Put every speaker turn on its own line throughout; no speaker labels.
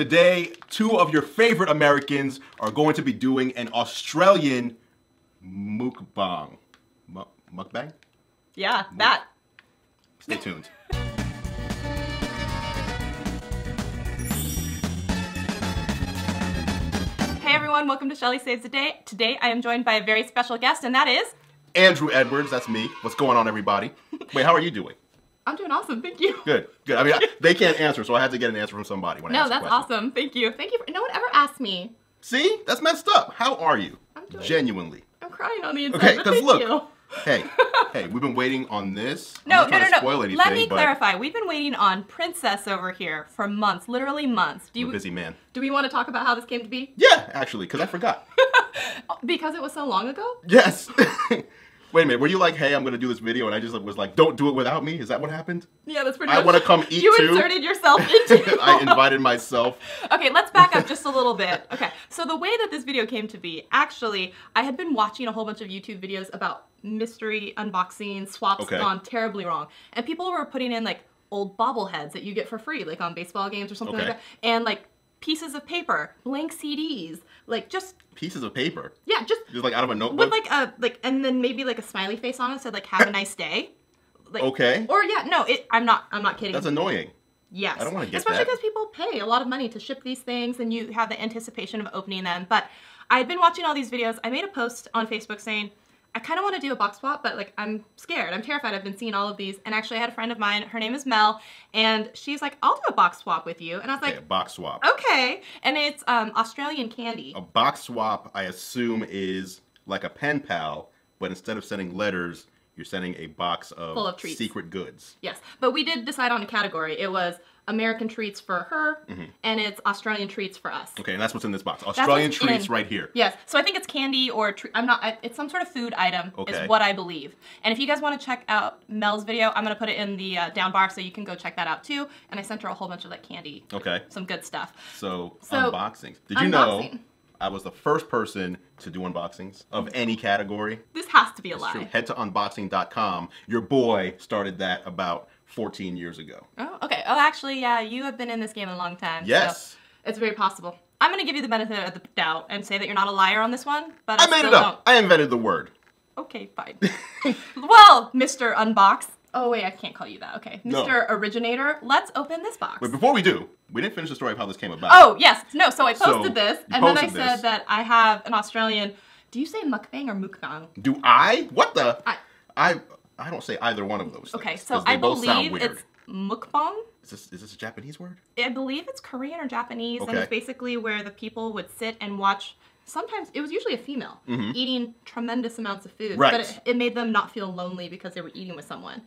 Today, two of your favorite Americans are going to be doing an Australian mukbang. Mu- mukbang?
Yeah, that.
Stay tuned.
Hey everyone, welcome to Shelly Saves the Day. Today I am joined by a very special guest, and that is.
Andru Edwards, that's me. What's going on, everybody? Wait, how are you doing?
I'm doing awesome, thank you.
Good, good. I mean, I, they can't answer, so I had to get an answer from somebody when I
No,
asked a
that's awesome, thank you. Thank you for. No one ever asked me.
See? That's messed up. How are you?
I'm doing-
Genuinely.
I'm crying on the inside.
Okay, because look.
you.
Hey, hey, we've been waiting on this.
No,
not
no, no,
to
no.
spoil anything,
Let me
but
clarify. We've been waiting on Princess over here for months, literally months. Do
I'm a
you
busy man.
do we want to talk about how this came to be?
Yeah, actually, because I forgot.
Because it was so long ago.
yes. Wait a minute. Were you like, hey, I'm going to do this video, and I just was like, don't do it without me? Is that what happened?
Yeah, that's pretty.
I wanna come eat
You
too.
inserted yourself into.
I invited myself.
Okay, let's back up just a little bit. Okay, so the way that this video came to be, actually, I had been watching a whole bunch of YouTube videos about mystery unboxing swaps
Okay.
gone terribly wrong, and people were putting in like old bobbleheads that you get for free, like on baseball games or something
Okay.
like that, and like pieces of paper, blank CDs, like just
Pieces of paper.
yeah, just
Just like out of a notebook.
with like a like, and then maybe like a smiley face on it said like "Have a nice day." Like,
Okay.
Or yeah, no, it. I'm not. I'm not kidding.
That's annoying.
Yes.
I don't wanna get
Especially because people pay a lot of money to ship these things and you have the anticipation of opening them. But I had been watching all these videos. I made a post on Facebook saying, I kind of want to do a box swap, but like I'm scared. I'm terrified. I've been seeing all of these. And actually, I had a friend of mine. Her name is Mel. And she's like, I'll do a box swap with you. And I was
Okay,
like,
a box swap.
okay. And it's um, Australian candy.
A box swap, I assume, is like a pen pal, but instead of sending letters, you're sending a box of,
Full of treats.
secret goods.
Yes. But we did decide on a category. It was American treats for her,
Mm-hmm.
and it's Australian treats for us.
Okay, and that's what's in this box. Australian treats
in.
right here.
Yes. So I think it's candy or tre- I'm not. I, it's some sort of food item.
Okay.
Is what I believe. And if you guys want to check out Mel's video, I'm gonna put it in the uh, down bar so you can go check that out too. And I sent her a whole bunch of like candy,
Okay.
some good stuff.
So,
So,
unboxings. Did you know
unboxing.
I was the first person to do unboxings of any category?
This has to be a
It's
lie.
true. Head to unboxing.com. Your boy started that about 14 years ago.
Oh, okay. Oh, actually, yeah, you have been in this game a long time. so
Yes.
it's very possible. I'm gonna give you the benefit of the doubt and say that you're not a liar on this one, but
I
I,
made it up. I invented the word.
Okay, fine. well, Mr. Unbox. Oh wait, I can't call you that. Okay,
No.
Mr. Originator. Let's open this box.
But before we do, we didn't finish the story of how this came about.
Oh yes, no. So I
So,
posted this,
you
and then I
posted
said
this.
that I have an Australian. Do you say mukbang or mukbang?
Do I? What the?
I-
I I don't say either one of those.
Okay,
things,
so I
both sound
believe it's mukbang.
Is this is this a Japanese word?
I believe it's Korean or Japanese, and it's basically where the people would sit and watch. Sometimes it was usually a female mm-hmm. eating tremendous amounts of food.
Right.
but it, it made them not feel lonely because they were eating with someone.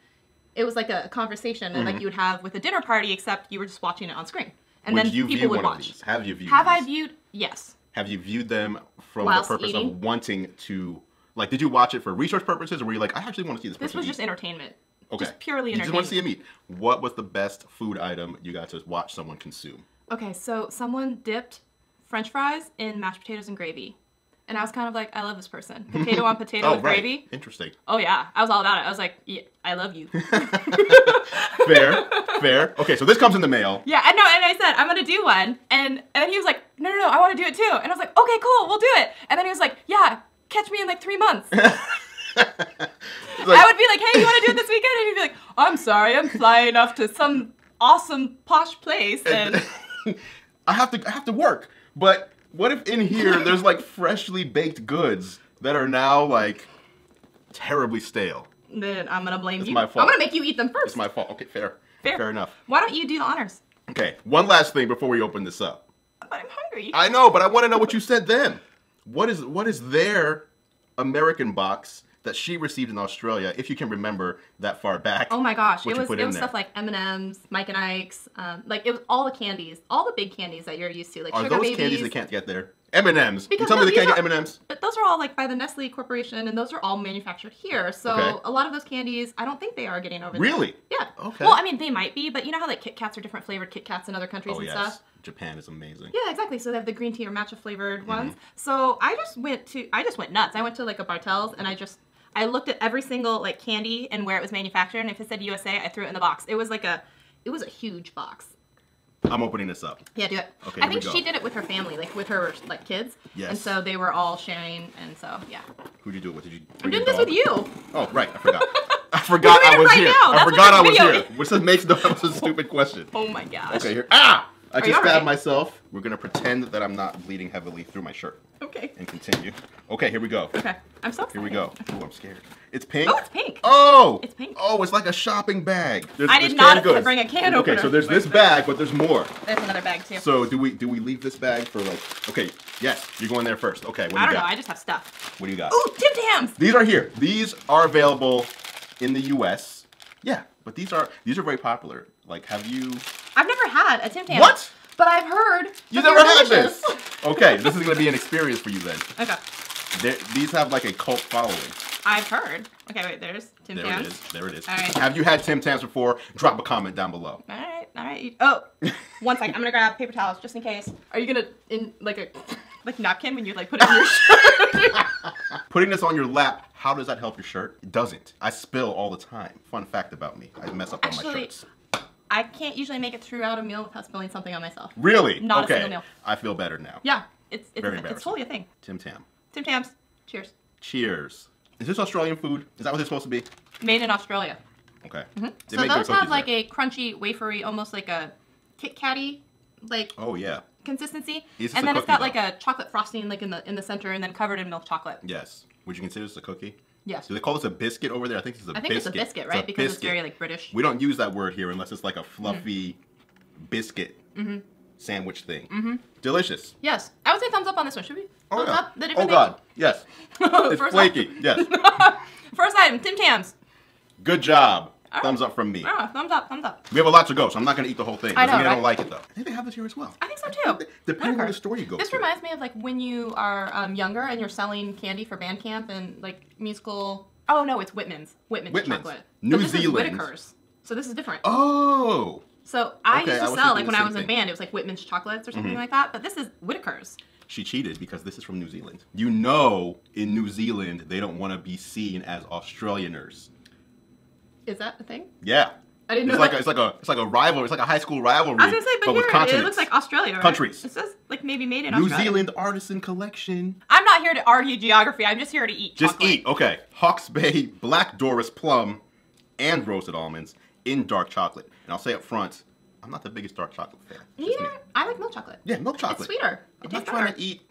It was like a conversation
Mm-hmm.
like you would have with a dinner party, except you were just watching it on screen, and
Would
then
you
people
view
would
one
watch.
of these? Have you viewed
Have I viewed? Yes.
Have you viewed them from
Whilst
the purpose
eating?
of wanting to like did you watch it for research purposes or were you like I actually want to see this
This was
eat?
just entertainment.
okay.
Just purely
You just want to see him eat. What was the best food item you got to watch someone consume?
Okay, so someone dipped French fries in mashed potatoes and gravy. And I was kind of like, I love this person. Potato on potato
Oh,
with
right.
gravy.
Interesting.
Oh yeah, I was all about it. I was like, yeah, I love you.
Fair. fair. Okay, so this comes in the mail.
yeah, I know. And I said, I'm gonna do one. And and then he was like, No, no, no, I want to do it too. And I was like, Okay, cool, we'll do it. And then he was like, Yeah, catch me in like three months.
Like-
I would be like, Hey, you want to do it this weekend? And he'd be like, I'm sorry, I'm flying off to some awesome posh place. And
I have to I have to work. But what if in here there's like freshly baked goods that are now like terribly stale?
then I'm gonna blame
It's
you.
my fault.
I'm gonna make you eat them first.
It's my fault. Okay, fair.
Fair.
Fair enough.
Why don't you do the honors?
Okay, one last thing before we open this up.
But I'm hungry.
I know, but I want to know what you said then. What is what is their American box that she received in Australia, if you can remember that far back?
Oh my gosh, it was it was stuff like M and M's, Mike and Ike's, um, like it was all the candies, all the big candies that you're used to, like
Are
sugar
those
babies.
candies they can't get there? M and M's. You
Because
tell
no,
me they can't get M and M's.
But those are all like by the Nestle Corporation, and those are all manufactured here. So
Okay.
a lot of those candies, I don't think they are getting over there.
Really?
Yeah.
Okay.
Well, I mean, they might be, but you know how like Kit Kats are different flavored Kit Kats in other countries
Oh
and
yes,
stuff.
Japan is amazing.
Yeah, exactly. So they have the green tea or matcha flavored
Mm-hmm.
ones. So I just went to, I just went nuts. I went to like a Bartell's and I just, I looked at every single like candy and where it was manufactured, and if it said USA, I threw it in the box. It was like a, it was a huge box.
I'm opening this up.
Yeah, do it.
Okay,
I think she did it with her family, like with her like kids.
Yes.
And so they were all sharing, and so yeah.
Who'd you do it with? Did you?
I'm doing this with you.
Oh, right. I forgot. I forgot I was
right
here.
now.
I
That's
forgot I was
video
here. Which makes no a stupid question.
Oh my gosh.
Okay, here. Ah! I
Are
just
you
stabbed
alright?
myself. We're gonna pretend that I'm not bleeding heavily through my shirt
Okay.
and continue. Okay, here we go.
Okay. I'm so excited.
Here we go. Oh, I'm scared. It's pink.
Oh, it's pink.
Oh!
It's pink.
Oh, it's like a shopping bag. There's,
I
there's
did not
canned goods.
bring a can opener.
Okay, so there's this bag, but there's more.
There's another bag too.
So do we do we leave this bag for like? Okay, yes, you're going there first. Okay, what do
I
you
don't know. I just have stuff.
What do you got?
Ooh, Tim Tams.
These are here. These are available in the U.S. Yeah, but these are these are very popular. Like, have you?
I've never had a Tim Tam.
What?
But I've heard.
You never had
delicious.
this. Okay, this is gonna be an experience for you then.
okay.
They're- these have like a cult following.
I've heard. Okay, wait. There's Tim
There
Tams.
it is. There it is.
All right.
Have you had Tim Tams before? Drop a comment down below.
All right, all right. Oh, one second. I'm gonna grab paper towels just in case. Are you gonna in like a like napkin when you like put it in your shirt?
Putting this on your lap, how does that help your shirt? It doesn't. I spill all the time. Fun fact about me: I mess up on my shirts.
I can't usually make it throughout a meal without spilling something on myself.
Really?
Not a
okay.
single meal.
I feel better now.
Yeah, it's it's,
Very
it's totally a thing.
Tim Tam.
Tim Tams. Cheers.
Cheers. Is this Australian food? Is that what it's supposed to be?
Made in Australia.
Okay. They
Mm-hmm. So those have like
there.
a crunchy, wafery, almost like a Kit Katty like
Oh yeah.
consistency, and
a
then it's got like a chocolate frosting like in the in the center, and then covered in milk chocolate.
Yes. Would you consider this a cookie?
Yes.
Do they call this a biscuit over there? I think this is a
I think
biscuit.
it's a biscuit,
a
right? because it's
biscuit.
very like British.
We don't use that word here unless it's like a fluffy
Mm-hmm.
biscuit sandwich thing. Mm-hmm. Delicious.
Yes, I would say thumbs up on this one. Should we?
Oh
thumbs
yeah.
up. The
oh
different
god. Yes. It's flaky.
Item.
Yes.
First item, Tim Tams.
Good job.
All right.
Thumbs up from me.
Ah, thumbs up, thumbs up.
We have a lot to go, so I'm not gonna eat the whole thing.
I know,
mean I don't like it though. I think they have this here as well.
I think so too.
Depending on
Okay.
the store you go
This
to.
reminds me of like when you are um, younger and you're selling candy for band camp and like musical. Oh no, it's Whitman's. Whitman's,
Whitman's.
chocolate.
New
but this
Zealand.
Is Whittaker's. So this is different.
Oh.
So I
Okay,
used to
was
sell like when I
same
was in band, it was like Whitman's chocolates or something
Mhm.
like that. But this is Whittaker's.
She cheated because this is from New Zealand. You know, in New Zealand, they don't want to be seen as Australianers.
Is that a thing?
Yeah.
I didn't
It's
know.
like
that.
a, it's like a it's like a rivalry. It's like a high school rivalry.
I was gonna say, but,
with
here it
continents.
looks like Australia. Right?
Countries.
It says like maybe made in Australia.
New
Australia.
Zealand Artisan Collection.
I'm not here to argue geography. I'm just here to eat.
Just
chocolate.
eat. Okay. Hawke's Bay Black Doris Plum and roasted almonds in dark chocolate. And I'll say up front, I'm not the biggest dark chocolate fan.
Neither. I like milk chocolate.
Yeah, milk chocolate.
It's sweeter. It
I'm not trying
better.
to eat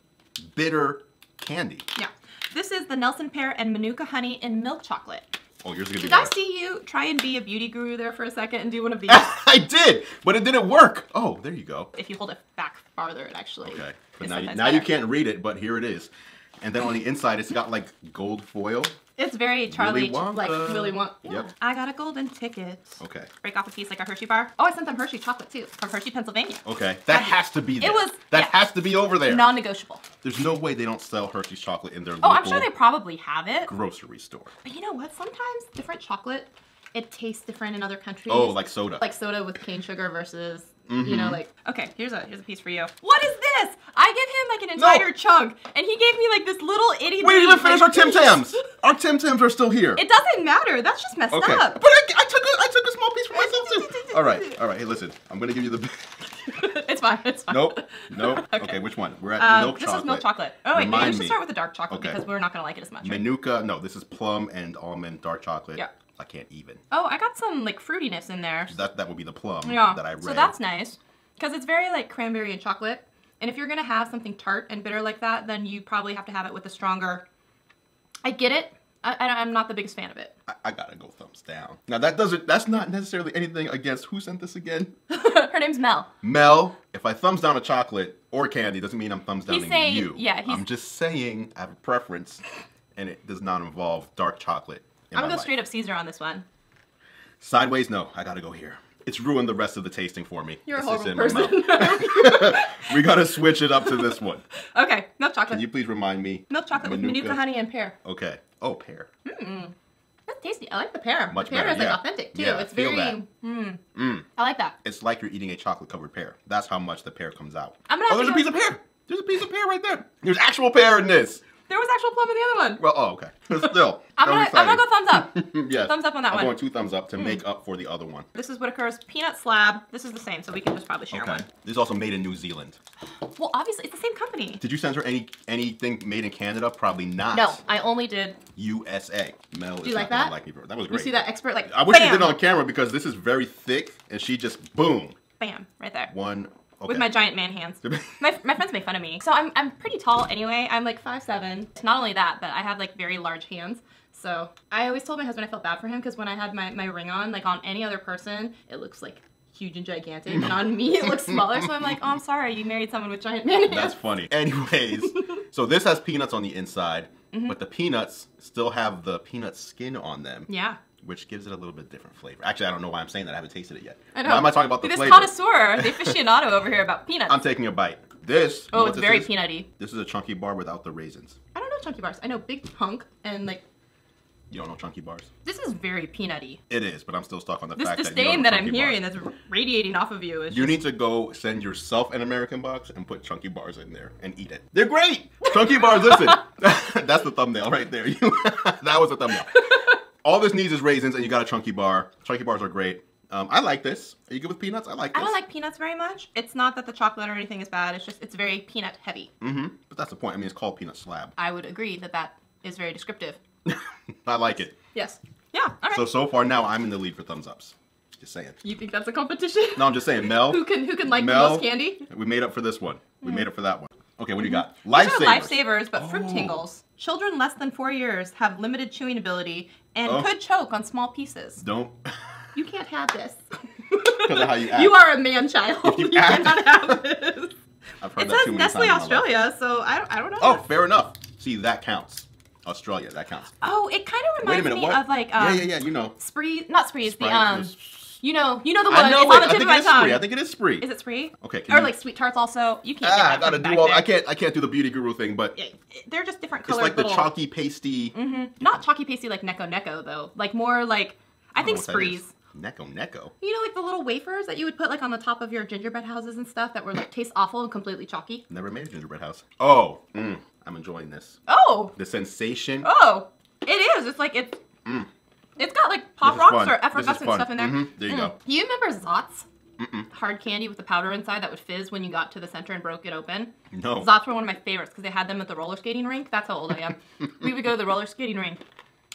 bitter candy.
Yeah. This is the Nelson pear and Manuka honey in milk chocolate.
Oh, yours is gonna be
Did I see you try and be a beauty guru there for a second and do one of these?
I did, but it didn't work. Oh, there you go.
if you hold it back farther, it actually.
Okay, but now you, now you can't read it, but here it is. And then on the inside, it's got like gold foil.
It's very Charlie,
Wonka.
like Willy Wonka. Yeah.
Yep.
I got a golden ticket.
Okay.
Break off a piece like a Hershey bar. Oh, I sent them Hershey chocolate too from Hershey, Pennsylvania.
Okay, that has to be there.
was-
that
yeah.
has to be over there.
Non-negotiable.
There's no way they don't sell Hershey's chocolate in their
Oh, I'm sure they probably have it.
grocery store.
But you know what? Sometimes different chocolate, it tastes different in other countries.
Oh, like soda.
like soda with cane sugar versus you
Mhm.
know like okay here's a here's a piece for you what is this i give him like an
No.
entire chunk and he gave me like this little itty
we didn't even finish our Tim Tams. Our Tim Tams are still here.
it doesn't matter that's just messed
okay,
up
but I, I took a, I took a small piece for myself too. all right, all right. Hey, listen, I'm gonna give you the.
it's fine it's fine
nope, nope. Okay.
Okay.
which one? We're at
um,
milk
this
chocolate.
is milk chocolate oh wait maybe
Remind
we should
me.
start with the dark chocolate
Okay.
because we're not gonna like it as much right?
Manuka. No, this is plum and almond dark chocolate.
Yeah.
I can't even.
oh i got some like fruitiness in there
That that would be the plum
yeah
that I read.
so that's nice because it's very like cranberry and chocolate and if you're gonna have something tart and bitter like that then you probably have to have it with a stronger i get it I, i'm not the biggest fan of it
I, I gotta go thumbs down. Now that doesn't. That's not necessarily anything against who sent this again.
her name's mel
Mel, if I thumbs down a chocolate or candy, doesn't mean I'm thumbs
He's
downing
saying-
you.
yeah, he's-
I'm just saying I have a preference, and it does not involve dark chocolate.
I'm gonna go
life.
straight up caesar on this one
Sideways, no. I gotta go here. It's ruined the rest of the tasting for me.
You're a horrible person.
we gotta switch it up to this one.
okay, milk chocolate.
Can you please remind me?
milk chocolate with Manuka honey and pear.
Okay. Oh, pear.
That's tasty. I like the pear.
Much
the pear
better,
is like authentic too.
Yeah,
it's very.
that.
Mm,
Mm.
I like that.
It's like you're eating a chocolate covered pear. That's how much the pear comes out.
I'm gonna
oh,
have
there's a piece of pear. There's a piece of pear right there. There's actual pear in this.
There was actual plum in the other one.
Well, oh, okay. Still,
I'm gonna, I'm gonna go thumbs up.
yes.
thumbs up on that
I'm
one.
going two thumbs up to hmm. make up for the other one.
This is Whittaker's peanut slab. This is the same, so we can just probably share
Okay.
one.
This is also made in New Zealand.
Well, obviously, it's the same company.
Did you send her any anything made in Canada? Probably not.
No, I only did.
USA. Mel is
you like that?
Like me for- that was great.
You see that expert like?
I wish
bam,
you did it on camera because this is very thick, and she just boom
Bam, right there.
one. Okay.
With my giant man hands. my, my friends make fun of me. So I'm, I'm pretty tall anyway. I'm like 5'7". Not only that, but I have like very large hands. So I always told my husband I felt bad for him because when I had my, my ring on, like on any other person, it looks like huge and gigantic. And on me, it looks smaller. So I'm like, oh, I'm sorry. You married someone with giant man hands.
That's funny. Anyways, so this has peanuts on the inside,
Mm-hmm.
but the peanuts still have the peanut skin on them,
yeah.
Which gives it a little bit different flavor. Actually, I don't know why I'm saying that. I haven't tasted it yet.
I know.
Why am I talking about the
this
flavor?
connoisseur, the aficionado over here about peanuts.
I'm taking a bite. This.
oh, it's
this
very
is?
peanutty.
This is a chunky bar without the raisins.
I don't know chunky bars. I know big hunk and like
You don't know chunky bars?
this is very peanutty.
It is, but I'm still stuck on the
This
fact that you
disdain that I'm hearing
bars.
that's radiating off of you is
You
just-
need to go send yourself an American box and put chunky bars in there and eat it. They're great. Chunky bars. Listen, that's the thumbnail right there. that was the thumbnail. All this needs is raisins, and you got a chunky bar. Chunky bars are great. Um, I like this. Are you good with peanuts? I like this.
I don't like peanuts very much. It's not that the chocolate or anything is bad. It's just it's very peanut heavy.
Mm-hmm. But that's the point. I mean, it's called peanut slab.
I would agree that that is very descriptive.
I like it.
Yes. Yeah. All right.
So so far now, I'm in the lead for thumbs ups. Just saying.
you think that's a competition?
No, I'm just saying. Mel,
who can who can like
Mel,
the most candy?
we made up for this one. We made up for that one. Okay, what do you got?
Mm-hmm. These are
Lifesavers.
lifesavers, but fruit
Oh.
tingles. Children less than four years have limited chewing ability and
Oh.
could choke on small pieces.
Don't.
You can't have this.
Because of how you act.
You are a man child.
If you
you
act-
cannot have this.
I've heard
It
that
says
too many
Nestle
times in my life.
Australia, so I don't, I don't know.
Oh, fair enough. See, that counts. Australia, that counts.
Oh, it kind of
Wait a
reminds
minute,
me
what?
of like um,
yeah, yeah, yeah. You know,
Spree, not Sprees, the um,
was-
you know, you know the one.
I know
it's
it.
on the
I
tip
think
of my
it is
tongue.
spree. I think it is spree.
Is it Spree?
Okay, can
Or
you-
like sweet tarts also. You can't.
ah, I gotta do all.
there.
I can't. I can't do the beauty guru thing, but
Yeah, they're just different
colors.
it's
like the
little.
chalky pasty.
Mm-hmm. Not chalky pasty like Necco Necco though. Like more like I, think
what that
Sprees.
Necco Necco.
You know, like the little wafers that you would put like on the top of your gingerbread houses and stuff that were like taste awful and completely chalky.
Never made a gingerbread house. Oh, mm, I'm enjoying this.
Oh,
The sensation.
oh, it is. It's like it's.
Mm.
It's got like pop
This
rocks or effervescent stuff in there.
Mhm, there you
Mm.
go.
Do you remember Zotz?
Mm-mm.
Hard candy with the powder inside that would fizz when you got to the center and broke it open.
No.
Zotz were one of my favorites because they had them at the roller skating rink. That's how old I am. we would go to the roller skating rink,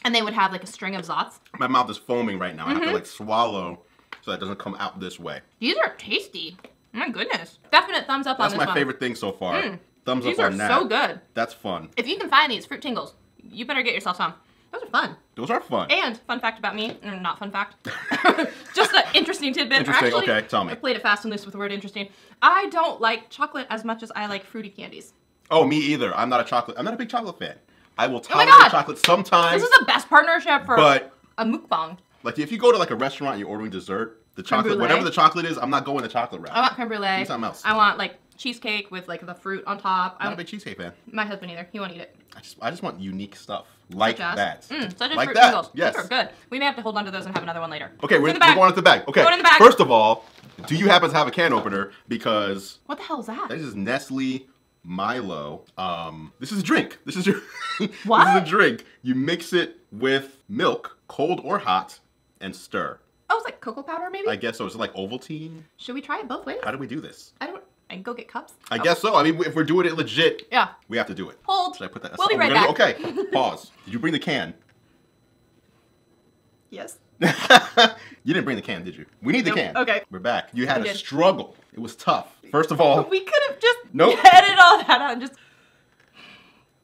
and they would have like a string of Zotz.
My mouth is foaming right now. I have
Mm-hmm.
to like swallow so that doesn't come out this way.
These are tasty. My goodness. Definite thumbs up
That's
on
my
this one.
favorite thing so far.
Mm.
Thumbs
These
up on that.
These are so good.
That's fun.
If you can find these fruit tingles, you better get yourself some. Those are fun.
Those are fun.
And fun fact about me, not fun fact, just an interesting tidbit.
Interesting,
Actually,
okay, tell me.
I played it fast and loose with the word interesting. I don't like chocolate as much as I like fruity candies.
Oh, me either. I'm not a chocolate. I'm not a big chocolate fan. I will
Oh
tolerate
God.
chocolate sometimes,
This is the best partnership for
but
a mukbang.
like if you go to like a restaurant and you're ordering dessert, the chocolate, whatever the chocolate is, I'm not going the chocolate route.
I want creme brulee.
Something else.
I want like cheesecake with like the fruit on top.
I'm not a big cheesecake fan.
my husband either. He won't eat it.
I just I just want unique stuff like
Such
that.
Mm, such as
like
fruit
that. Yes.
Those are good. We may have to hold on to those and have another one later.
Okay, we're,
in the
we're going to the bag. Okay.
Going in the bag.
First of all, do you happen to have a can opener? Because
What the hell is that?
this is Nestle Milo. Um, this is a drink. This is your. this
What?
is a drink. You mix it with milk, cold or hot, and stir.
Oh, it's like cocoa powder maybe?
I guess so. Is it like Ovaltine?
Should we try it both ways?
How do we do this?
I don't. Can go get cups.
I
Oh.
guess so. I mean, if we're doing it legit,
Yeah.
we have to do it.
Hold.
Should I put that?
We'll be right back.
Okay. Pause. Did you bring the can?
Yes.
you didn't bring the can, did you? We need the
Nope.
can.
Okay.
We're back. You had
We
a
did.
struggle. It was tough. First of all,
We could have just
Nope.
edited all that out and just.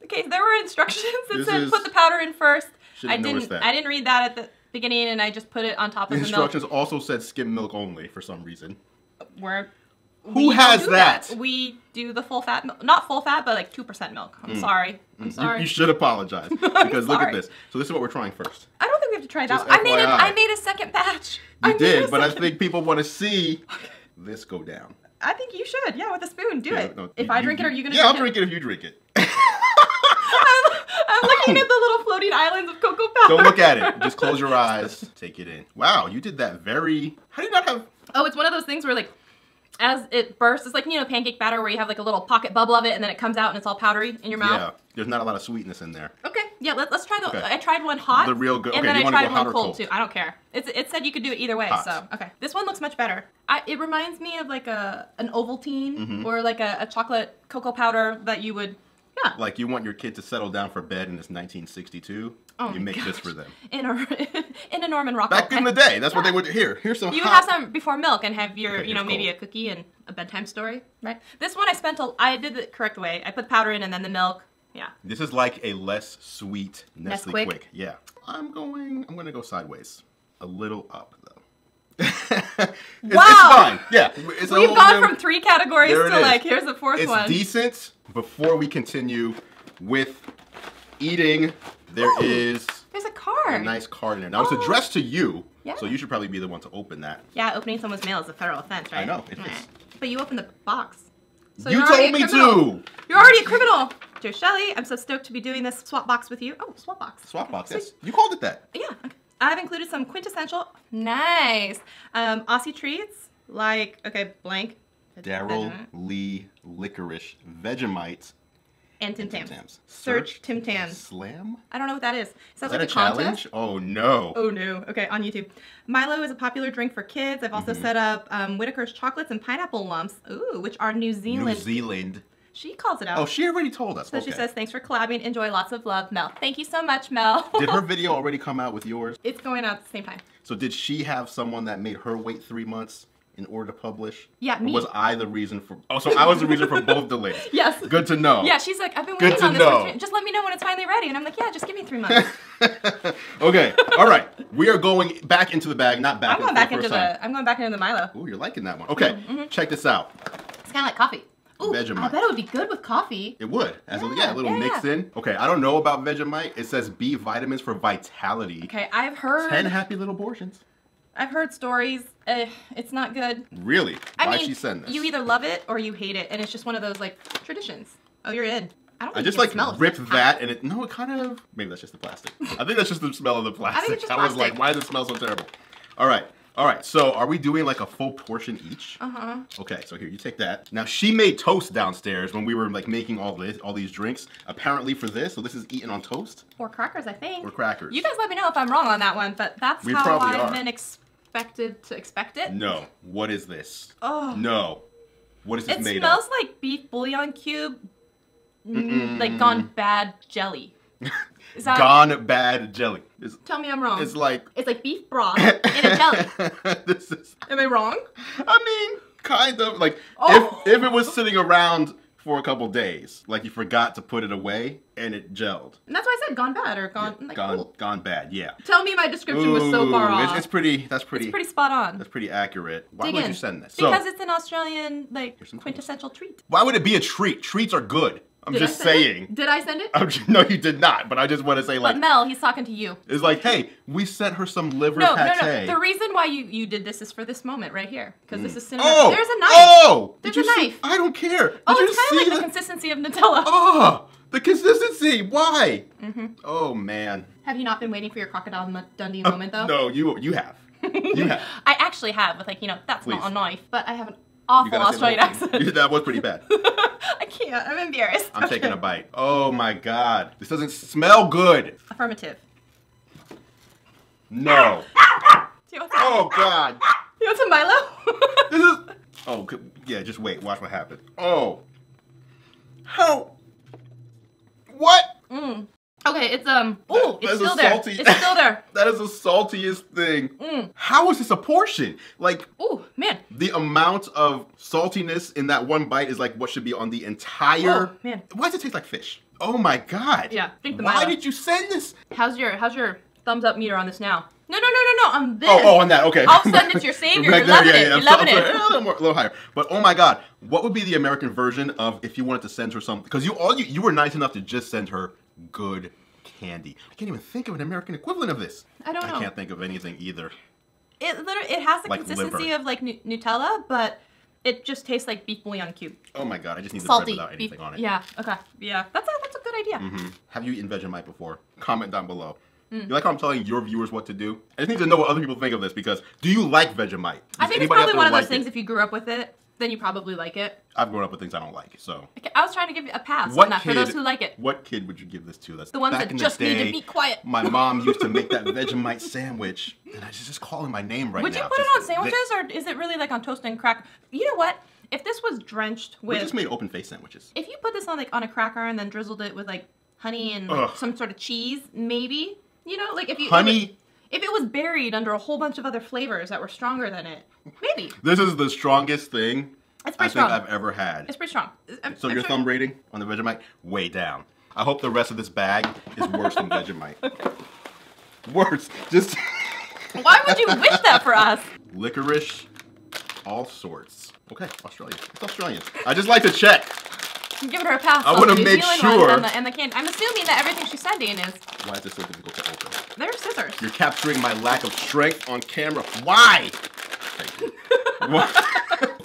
Okay, there were instructions that
This
said
is-
put the powder in first. I didn't.
that.
I didn't read that at the beginning, and I just put it on top
the
of the milk.
The instructions also said skim milk only for some reason.
We're,
Who
we
has
do
that?
We do the full fat, milk. not full fat, but like two percent milk. I'm sorry. I'm
Mm.
Sorry.
You, should apologize because look at this. So this is what we're trying first.
I don't think we have to try that.
Just
one. I made a, made a second batch. I
You
made
did,
a
but I think people want to see this go down.
I think you should. Yeah, with a spoon, do
Yeah,
it.
no,
if
you-
I
you-
drink it, are you gonna? Drink it?
Yeah, I'll
drink
drink it if you drink it.
I'm, I'm looking at the little floating islands of cocoa powder.
Don't look at it. Just close your eyes. Take it in. Wow, you did that very. How do you not have?
Oh, it's one of those things where like as it bursts, it's like you know pancake batter where you have like a little pocket bubble of it and then it comes out and it's all powdery in your mouth.
Yeah, there's not a lot of sweetness in there.
Okay, yeah, let, us try the.
Okay.
I tried one hot.
The real good-
And
okay,
then I tried one cold,
cold?
too. I don't care. It's, it said you could do it either way.
Hot.
So okay, this one looks much better. I, it reminds me of like a an Ovaltine
Mm-hmm.
or like a, a chocolate cocoa powder that you would. Yeah.
Like you want your kid to settle down for bed and it's 1962.
Oh
you make this for them.
in a in a Norman Rockwell.
Back in the day, that's what they would. Here, here's some.
You would
hot-
have some before milk and have your,
Okay,
you know, maybe
cold.
a cookie and a bedtime story, right? This one I spent a, I did the correct way. I put powder in and then the milk. Yeah.
This is like a less sweet Nestle
Nesquik?
Quick. Yeah. I'm going. I'm gonna go sideways. A little up though. it's,
Wow.
it's fine. Yeah. It's
We've gone from three categories
There
to like here's the fourth
It's
one.
decent. Before we continue with eating, there
Ooh.
is
There's a card.
a nice card in there. Now it's
Oh.
addressed to you,
Yeah.
so you should probably be the one to open that.
Yeah, opening someone's mail is a federal offense, right?
I know, it is.
But you opened the box. So
you told me to.
You're already a criminal. Dear Shelly, I'm so stoked to be doing this swap box with you. Oh, swap box.
Swap box.
Sweet.
Yes. You called it that.
Yeah. Okay. I've included some quintessential, nice, um, Aussie treats like okay, blank. Darrell
Lea Licorice Vegemite
and Tim
Tim
Tams.
Tams.
Search Tim Tams.
Slam?
I don't know what that is.
Is
Sounds
that
like
a
a, contest.
challenge? Oh no.
Oh no. Okay, on YouTube. Milo is a popular drink for kids. I've also set up um, Whittaker's chocolates and pineapple lumps. Ooh, which are New Zealand.
New
Zealand.
Zealand.
she calls it out.
Oh, she already told us.
so
okay.
she says, thanks for collabing. Enjoy lots of love, Mel. Thank you so much, Mel.
Did her video already come out with yours?
it's going out at the same time.
So did she have someone that made her wait three months in order to publish?
Yeah,
Or was I the reason for? Oh, so I was the reason for both delays.
Yes.
Good to know.
Yeah, she's like, I've been waiting on this
know.
for three. Just let me know when it's finally ready. And I'm like, yeah, just give me three months.
okay. All right. We are going back into the bag, not back.
I'm going back into
time.
the. I'm going back into the Milo.
Ooh, you're liking that one. Okay.
Mm-hmm.
Check this out.
It's kind of like coffee. Ooh,
Vegemite.
I bet it would be good with coffee.
It would. As a,
Yeah,
yeah, a little
yeah, yeah.
in. Okay, I don't know about Vegemite. It says B vitamins for vitality.
Okay, I've heard.
Ten happy little portions.
I've heard stories. Uh, it's not good.
Really?
I
Why
mean,
she send this?
you either love it or you hate it, and it's just one of those like traditions. Oh, you're in. I don't.
I just like
smell it.
that and it no, it kind of maybe that's just the plastic. I think that's just the smell of the plastic.
just
I was like, why does it smell so terrible? All right. All right. So, are we doing like a full portion each?
Uh huh.
Okay, so here you take that. Now she made toast downstairs when we were like making all this, all these drinks. Apparently for this, so this is eaten on toast
Or crackers, I think.
or crackers.
You guys let me know if I'm wrong on that one, but that's
We
how I've
are.
been expected to expect it.
No. What is this?
Oh.
No. What is this
It
made
smells like beef bouillon cube, mm, like gone bad jelly. Is that?
Gone bad jelly. It's,
Tell me I'm wrong.
it's like
It's like beef broth in a jelly.
this is
Am I wrong?
I mean, kind of like
Oh.
if if it was sitting around for a couple days, like you forgot to put it away and it gelled.
And that's why I said gone bad or gone. like,
gone
cool.
gone bad, yeah.
Tell me my description was so far off.
It's, it's pretty that's pretty,
It's pretty spot on.
that's pretty accurate. Why
Dig
would
in.
you send this? So
Because it's an Australian like quintessential treat.
why would it be a treat? Treats are good. I'm
Did
just saying.
It? Did I send it?
I'm just, no, you did not. But I just want to say, like,
but Mel, he's talking to you.
it's like, hey, we sent her some liver
No, no,
pate.
no. The reason why you you did this is for this moment right here because this is cinema.
oh,
There's a knife.
Oh,
There's a
see-
knife.
I don't care. Did
oh, it's kind of like the
the-
consistency of Nutella.
Oh, the consistency. Why?
Mm-hmm.
Oh man.
Have you not been waiting for your crocodile Dundee moment though?
Uh, No, you you have. You have.
I actually have with like you know that's not a knife, but I have an
You
awful Australian accent.
that was pretty bad.
I can't. I'm embarrassed.
I'm taking a bite. Oh my god. This doesn't smell good.
Affirmative.
No.
Do you want some,
Oh god.
you want some Milo?
This is. Oh yeah. Just wait. Watch what happens. Oh. How? What?
mm. Okay, it's um. Oh, it's still there.
salty-
It's still there.
That is the saltiest thing.
Mm.
How is this a portion? Like
Oh man.
the amount of saltiness in that one bite is like what should be on the entire.
Oh, man.
Why does it taste like fish? Oh my god.
Yeah, drink the
Why
Milo.
did you send this?
How's your How's your thumbs up meter on this now? No, no, no, no, no. On this.
Oh, oh, on that. Okay.
I'll send it to your savior.
Back
You're
there,
loving
yeah,
it.
yeah,
You're
I'm so-
loving
I'm
it.
sorry, A little, more, a little higher. But oh my god, what would be the American version of if you wanted to send her something? Because you all you, you were nice enough to just send her good candy. I can't even think of an American equivalent of this.
I don't know.
I can't think of anything either.
It literally it has the
Like
consistency
liver.
of like Nu- Nutella, but it just tastes like beef bouillon cube.
Oh my god, I just need the
Salty.
bread without
beef.
anything on it.
Yeah. Okay. Yeah. That's a that's a good idea.
Mhm. Have you eaten Vegemite before? Comment down below.
Mm.
You like how I'm telling your viewers what to do? I just need to know what other people think of this because do you like Vegemite?
I think it's
anybody
probably one of those
like
things.
it?
If you grew up with it, then you probably like it.
I've grown up with things I don't like. So,
Okay, I was trying to give you a pass
what
on that
kid?
for those who like it.
What kid would you give this to? That's
The ones that just
the
need to be quiet.
My mom used to make that Vegemite sandwich, and I just just calling my name right
Would
now.
Would you put it on sandwiches or is it really like on toast and cracker? You know what? If this was drenched with, We
just made open face sandwiches.
if you put this on like on a cracker and then drizzled it with like honey and like, some sort of cheese, maybe. You know, like if you
Honey.
If it was buried under a whole bunch of other flavors that were stronger than it, maybe.
This is the strongest thing
It's
I
pretty
think
strong.
I've ever had.
It's pretty strong. I'm-
So
I'm
your
sure-
thumb rating on the Vegemite way down. I hope the rest of this bag is worse than Vegemite. Okay. Worse. Just
Why would you wish that for us?
licorice, all sorts. Okay, Australia. It's Australian. I just like to check.
I'm giving her a pass.
I
want to
make
Zealand
sure.
And the, and the candy. I'm assuming that everything she's sending is
Why is this so difficult to open?
they're scissors.
You're capturing my lack of strength on camera. Why? Thank you. What?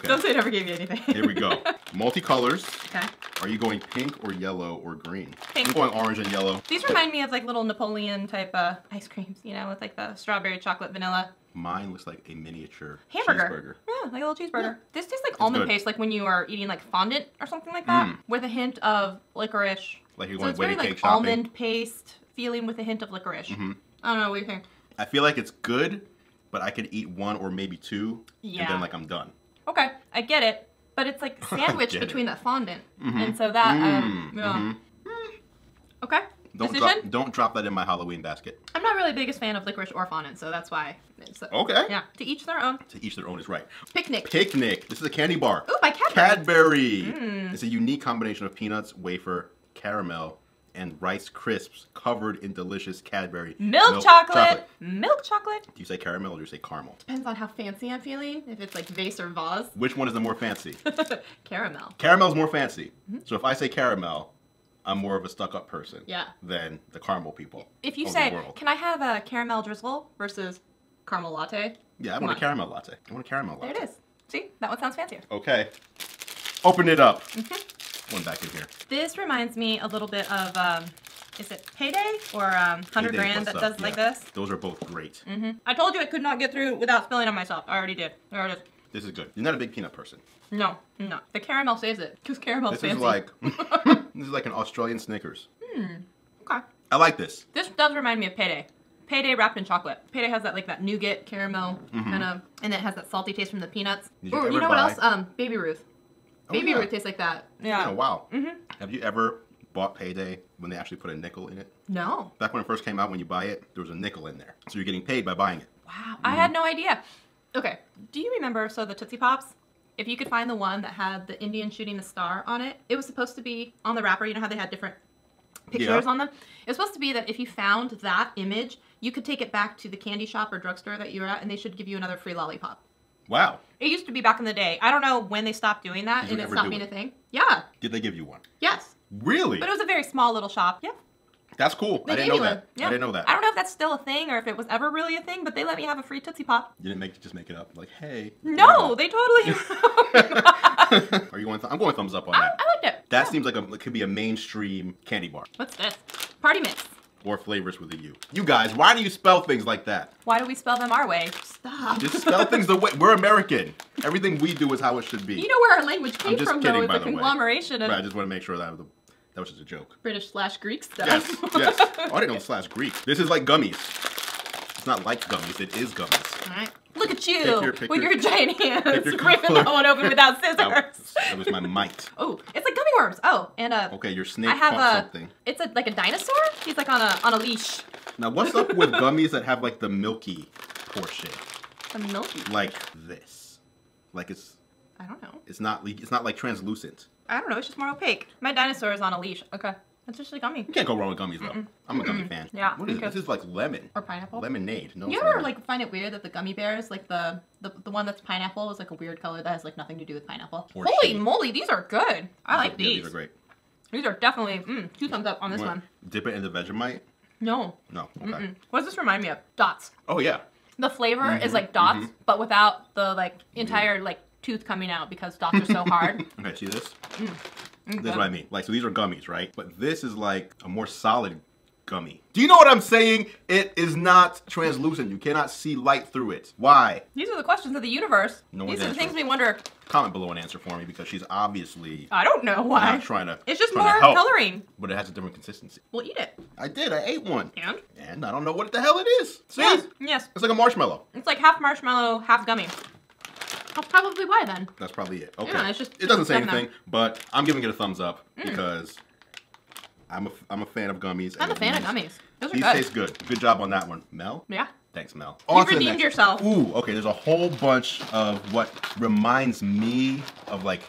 Don't say I never gave you anything.
here we go. Multicolors.
okay.
Are you going pink or yellow or green?
Pink.
I'm going orange and yellow.
These remind me of like little Napoleon type uh, ice creams, you know, with like the strawberry chocolate vanilla
Mine looks like a miniature
hamburger. Yeah, like a little cheeseburger. This tastes like almond
good.
paste, like when you are eating like fondant or something like that,
Mm.
with a hint of licorice.
Like you're
So
going
it's very like
shopping.
almond paste feeling with a hint of licorice.
Mhm.
I don't know what you think.
I feel like it's good, but I could eat one or maybe two, and then like I'm done.
Okay, I get it, but it's like sandwiched
get it.
between that fondant,
Mhm.
and so that um,
Mm,
yeah.
mhm.
Okay.
Don't
Decision?
drop, don't drop that in my Halloween basket.
I'm not really the biggest fan of licorice or fondant, so that's why. It's,
Okay.
Yeah, to each their own.
To each their own is right.
Picnic.
Picnic. This is a candy bar.
Ooh, by Cadbury.
Cadbury.
Mm.
It's a unique combination of peanuts, wafer, caramel, and rice crisps covered in delicious Cadbury
Milk, chocolate. Milk chocolate.
Do you say caramel or do you say caramel?
Depends on how fancy I'm feeling. If it's like vase or vase.
Which one is the more fancy?
Caramel.
Caramel's more fancy. So if I say caramel, I'm more of a stuck-up person
Yeah.
than the caramel people.
If you say. "Can I have a caramel drizzle versus caramel latte?"
Yeah, I want a caramel latte. I want a caramel latte.
There it is. See, that one sounds fancier.
Okay. Open it up.
Mm-hmm.
One back in here.
This reminds me a little bit of, um, is it Payday or um, Hundred
Payday
Grand that
Up,
does like this?
Those are both great.
hmm I told you I could not get through without spilling on myself. I already did. There it is.
This is good. You're not a big peanut person.
No, no. The caramel saves it because caramel's
This
fancy.
is like this is like an Australian Snickers.
okay.
I like this.
This does remind me of Payday. Payday wrapped in chocolate. Payday has that like that nougat caramel kind of, and it has that salty taste from the peanuts.
Mm-hmm. Did you
Ooh, you, know what else? Um, Baby Ruth.
Oh,
Baby
yeah.
Ruth tastes like that. Yeah.
Oh wow.
Mhm.
Have you ever bought Payday when they actually put a nickel in it?
No.
Back when it first came out, when you buy it, there was a nickel in there, so you're getting paid by buying it.
Wow. I
Mm-hmm.
had no idea. Okay. Do you remember so the Tootsie Pops? If you could find the one that had the Indian shooting the star on it, it was supposed to be on the wrapper. You know how they had different pictures
Yeah.
on them? It was supposed to be that if you found that image, you could take it back to the candy shop or drugstore that you were at, and they should give you another free lollipop.
Wow.
It used to be back in the day. I don't know when they stopped doing that
Did
and it stopped being
it?
a thing. Yeah.
Did they give you one?
Yes.
Really?
But it was a very small little shop. Yeah.
That's cool.
They
I didn't know that.
Yeah.
I didn't know that.
I don't know if that's still a thing or if it was ever really a thing, but they let me have a free Tootsie Pop.
You didn't make just make it up. Like, hey.
No, they totally.
Are you going? I'm going thumbs up on
I
that.
I liked it.
That
Yeah.
seems like a it could be a mainstream candy bar
What's this? Party mix.
or flavors with a U. You guys, why do you spell things like that?
Why do we spell them our way? Stop.
Just spell things the way we're American. Everything we do is how it should be.
You know where our language came
just
from,
kidding,
though, is a
the way.
conglomeration of
Right, I just want to make sure that was, that was just a joke.
British slash Greek stuff.
Yes, yes. Oh, I didn't know slash Greek. This is like gummies. It's not like gummies. It is gummies.
All right. Look at you
Pick your- pick
with
your-
your, giant hands ripping that one open without
That
scissors.
was, that was my might.
Oh, it's like gummy worms. Oh, and uh,
Okay, your snake
I have a.
something.
It's a like a dinosaur. He's like on a on a leash.
Now, what's up with gummies that have like the milky portion,
A milky.
like this? Like it's
I don't know.
it's not it's not like translucent.
I don't know. It's just more opaque. My dinosaur is on a leash. Okay, it's just a gummy
You can't go wrong with gummies though. I'm a gummy fan.
Yeah,
What is this? This is like lemon.
or pineapple.
Lemonade. No.
You ever like find it weird that the gummy bears, like the the, the one that's pineapple, is like a weird color that has like nothing to do with pineapple?
Or
Holy
shade.
moly, these are good. I like
Yeah,
these.
These are great.
These are definitely mm, two thumbs up on this one.
Dip it in the Vegemite.
No.
No. Okay.
What does this remind me of? Dots.
Oh yeah.
The flavor
Mm-hmm,
is like dots, but without the like entire like tooth coming out because dots are so hard.
Okay. See this?
Mm,
This is what I mean. Like so, these are gummies, right? But this is like a more solid gummy. Do you know what I'm saying? It is not translucent. You cannot see light through it. Why?
These are the questions of the universe.
No
These are the things we wonder.
Comment below an answer for me because she's obviously
I don't know why.
not trying to.
It's just more
help,
coloring.
But it has a different consistency.
We'll eat it.
I did. I ate one.
And?
And I don't know what the hell it is. See?
Yes. Yes.
It's like a marshmallow.
It's like half marshmallow, half gummy. That's probably why then.
That's probably it. Okay.
Yeah, it's just-
it doesn't say anything, but I'm giving it a thumbs up mm. because I'm a, I'm a fan of gummies.
I'm a fan of gummies. Those are
These
good.
taste good. Good job on that one, Mel.
Yeah.
Thanks, Mel. On the
redeemed yourself.
Ooh, okay. There's a whole bunch of what reminds me of like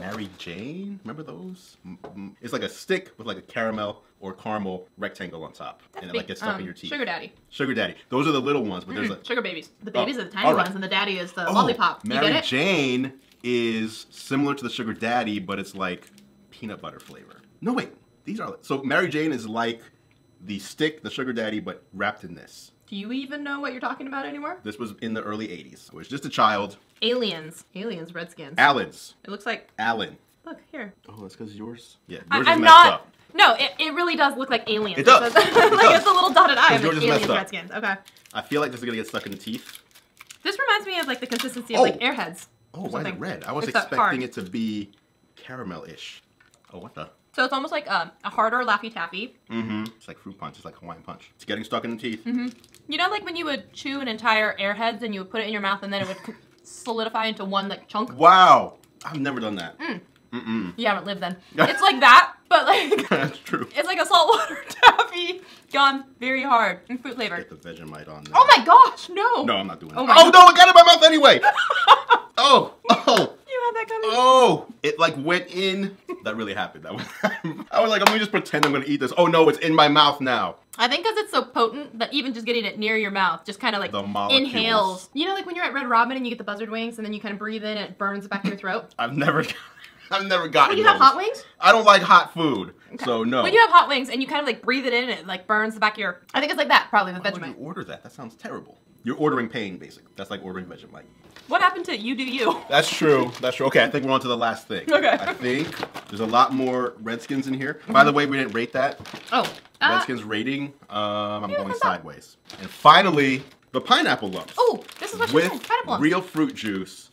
Mary Jane. Remember those? Mm, mm. It's like a stick with like a caramel or caramel rectangle on top, and it like gets stuck
um,
in your teeth.
Sugar daddy.
Sugar daddy. Those are the little ones, but there's a
Sugar babies. The
Oh,
babies are the tiny
right.
ones, and the daddy is the
Oh,
lollipop. You
Mary
get it?
Jane is similar to the sugar daddy, but it's like peanut butter flavor. No wait, these are so Mary Jane is like the stick, the sugar daddy, but wrapped in this.
Do you even know what you're talking about anymore?
This was in the early 80s. I was just a child.
Aliens. Aliens, Redskins.
Allen's.
it looks like.
Allen.
Look here.
Oh, that's because yours? Yeah,
I,
yours
I'm
messed
not.
up.
No, it, it really does look like aliens.
It does. It
like
does.
it's a little dotted eye.
Because
Like
yours is messed up.
Redskins. Okay.
I feel like this is gonna get stuck in the teeth.
This reminds me of like the consistency of
Oh.
like Airheads.
Oh, why is it red? I was
It's
expecting it to be caramel-ish. Oh, what the?
So it's almost like um, a harder Laffy Taffy.
Mm-hmm. It's like fruit punch. It's like Hawaiian punch. It's getting stuck in the teeth.
Mm-hmm. You know, like when you would chew an entire Airheads and you would put it in your mouth and then it would c- solidify into one like chunk.
Wow. I've never done that.
Mm.
Mm-mm.
You haven't lived then. it's like that, but like
That's true.
it's like a saltwater taffy gone very hard and fruit flavored.
Get the Vegemite on there.
Oh my gosh, no!
No, I'm not doing
Oh
that. Oh, no, it got in my mouth anyway. oh, oh,
You had that coming.
oh. It like went in. That really happened. That was, I was like, I'm gonna just pretend I'm gonna eat this. Oh no, it's in my mouth now.
I think because it's so potent that even just getting it near your mouth just kind of like inhales. You know, like when you're at Red Robin and you get the buzzard wings and then you kind of breathe in and it burns the back of your throat.
I've never, I've never gotten
When you have hot wings?
I don't like hot food, so no.
When you have hot wings and you kind of like breathe it in and it like burns the back of your. I think it's like that, probably with
Why would you order that? That sounds terrible. You're ordering pain, basically. That's like ordering Vegemite.
What happened to you do you?
That's true. That's true. Okay, I think we're on to the last thing.
Okay.
I think there's a lot more Redskins in here. By the way, we didn't rate that.
Oh. uh,
Redskins rating. Um, I'm going
thumbs up.
sideways. And finally, the pineapple lumps.
Oh, this is what she
with
said. Pineapple. lumps.
real fruit juice.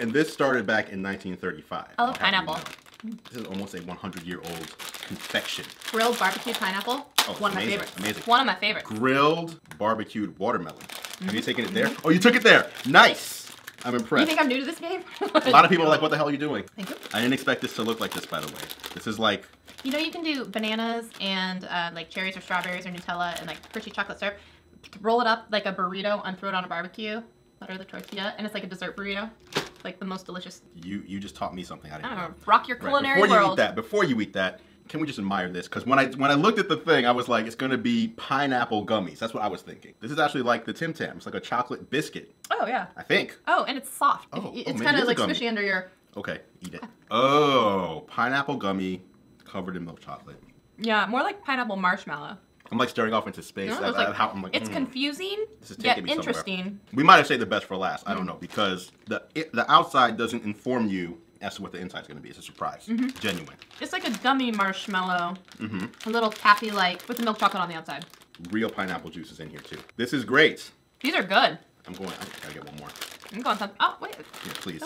And this started back in 1935.
I love
I'll you
pineapple.
know. This is almost a 100 year old confection.
Grilled barbecue pineapple.
Oh,
One of my
amazing,
favorites.
amazing.
One of my favorites.
Grilled barbecued watermelon. Have you taken it there? Oh, you took it there. Nice. I'm impressed.
You think I'm new to this game?
a lot of people are like, what the hell are you doing?
Thank you.
I didn't expect this to look like this, by the way. This is like,
You know you can do bananas and uh, like cherries or strawberries or Nutella and like Hershey chocolate syrup. Roll it up like a burrito and throw it on a barbecue. Butter the tortilla and it's like a dessert burrito. It's like the most delicious.
you you just taught me something I didn't
I don't
know.
know. Rock your
Right,
culinary
Before you eat that, before you eat that, can we just admire this? Because when I when I looked at the thing, I was like, it's gonna be pineapple gummies. That's what I was thinking. This is actually like the Tim Tams, like a chocolate biscuit.
Oh yeah.
I think.
Oh, and it's soft.
Oh, oh,
it's kind
it
of
a
like squishy under your.
Okay, eat it. Oh, pineapple gummy covered in milk chocolate.
Yeah, more like pineapple marshmallow.
I'm like staring off into space.
No, it's like-
how- I'm like,
It's
mm.
confusing
This is
yet
taking me somewhere.
interesting.
We might have saved the best for last. I don't know because the it, the outside doesn't inform you as to what the inside's going to be. It's a surprise,
Mm-hmm.
genuine,
It's like a gummy marshmallow, Mm
-hmm.
a little taffy like with the milk chocolate on the outside.
real pineapple juice is in here too. This is great.
These are good.
I'm going. I gotta get one more.
I'm going some. Oh wait,
Here, please.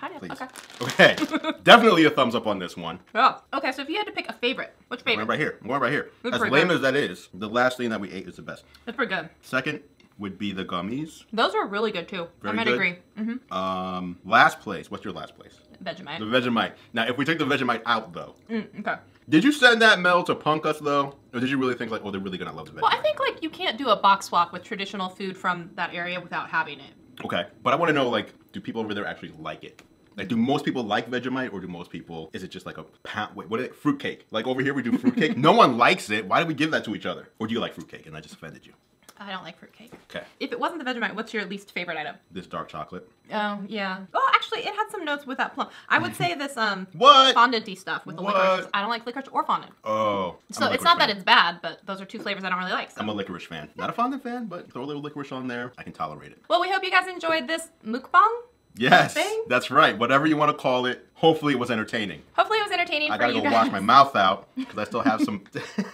pineapple.
Please.
Okay.
Okay, definitely a thumbs up on this one.
Yeah. Okay, so if you had to pick a favorite, which
I'm
favorite?
right here. I'm going right here.
That's
As lame
good.
as that is, the last thing that we ate is the best.
That's pretty good.
Second would be the gummies.
Those are really good too.
Very
I might
good.
agree. Mm-hmm.
Um, last place. What's your last place?
Vegemite.
The Vegemite. Now, if we take the Vegemite out though,
Mm, okay.
did you send that Mel to punk us though, or did you really think like, oh, they're really gonna love the Vegemite?
Well, I think like you can't do a box swap with traditional food from that area without having it.
Okay, but I want to know like, do people over there actually like it? Like, do most people like Vegemite, or do most people? Is it just like a pound? Wait, what is it? Fruitcake? Like over here we do fruitcake. no one likes it. Why do we give that to each other? Or do you like fruitcake? And I just offended you.
I don't like fruitcake.
Okay,
If it wasn't the Vegemite, what's your least favorite item?
this dark chocolate.
Oh yeah. Oh, actually, it had some notes with that plum. I would say this um
What?
fondant stuff with the licorice.
What?
I don't like licorice or fondant.
Oh,
So it's not that it's bad, but those are two flavors I don't really like. So.
I'm a licorice fan. Not a fondant fan, but throw a little licorice on there. I can tolerate it.
Well, we hope you guys enjoyed this mukbang.
Yes,
thing?
that's right. Whatever you want to call it. Hopefully, it was entertaining.
Hopefully it was entertaining
I gotta go
guys.
wash my mouth out because I still have some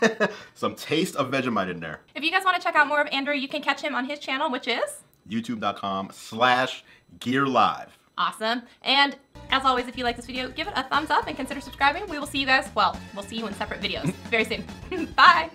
some taste of Vegemite in there.
If you guys want to check out more of Andru, you can catch him on his channel, which is
YouTube.com/slash Gear Live.
awesome. And as always, if you like this video, give it a thumbs up and consider subscribing. We will see you guys, well, we'll see you in separate videos very soon. Bye!